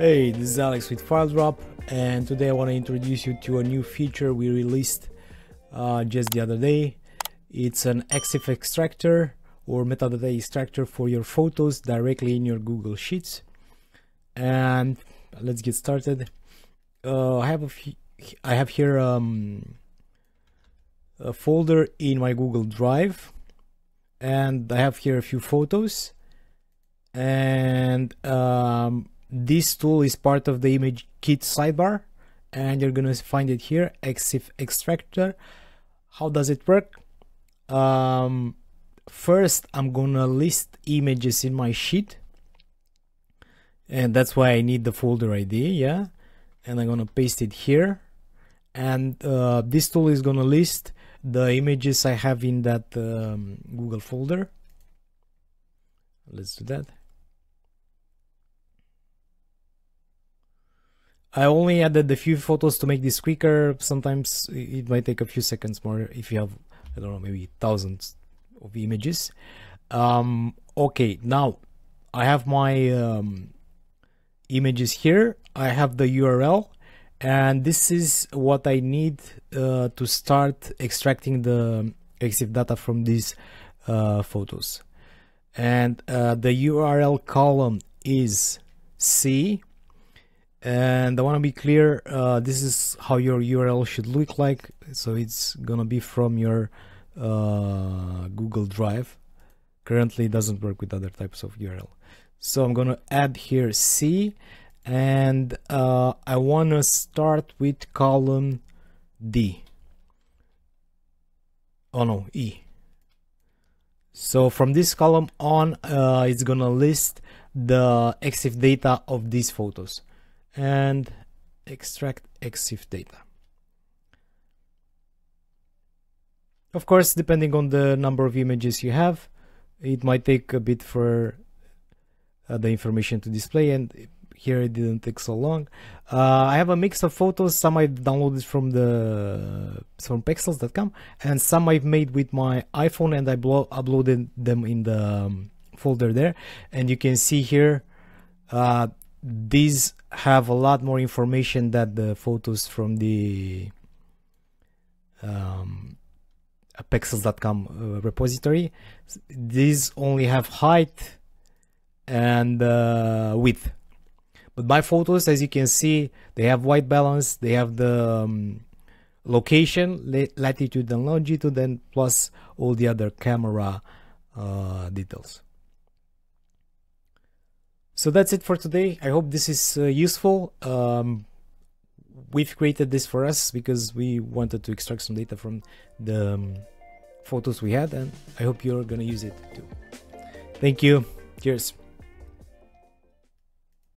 Hey, this is Alex with FileDrop, and today I want to introduce you to a new feature we released uh, just the other day. It's an EXIF extractor or metadata extractor for your photos directly in your Google Sheets. And let's get started. Uh, I have a few, I have here um, a folder in my Google Drive, and I have here a few photos, and um, this tool is part of the image kit sidebar and you're gonna find it here exif extractor. How does it work? Um, first i'm gonna list images in my sheet and that's why i need the folder id yeah? And i'm gonna paste it here. And uh, this tool is gonna list the images i have in that um, google folder. Let's do that I only added a few photos to make this quicker. Sometimes it might take a few seconds more if you have, I don't know, maybe thousands of images. Um, okay, now I have my um, images here. I have the URL and this is what I need uh, to start extracting the EXIF data from these uh, photos. And uh, the URL column is C and I want to be clear uh, this is how your URL should look like. So it's gonna be from your uh, Google Drive. Currently it doesn't work with other types of URL so I'm gonna add here C and uh, I want to start with column D. Oh no E. So from this column on uh, it's gonna list the EXIF data of these photos and extract EXIF data. Of course, depending on the number of images you have, it might take a bit for uh, the information to display and here it didn't take so long. Uh, I have a mix of photos, some I've downloaded from the from pexels.com and some I've made with my iPhone and I uploaded them in the um, folder there and you can see here uh, these have a lot more information than the photos from the um, pexels.com uh, repository. These only have height and uh, width. But my photos, as you can see, they have white balance, they have the um, location, latitude and longitude, and plus all the other camera uh, details. So that's it for today. I hope this is uh, useful. Um, we've created this for us because we wanted to extract some data from the um, photos we had and I hope you're gonna use it too. Thank you. Cheers.